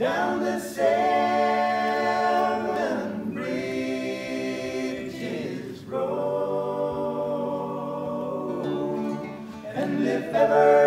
down the seven bridges road. And if ever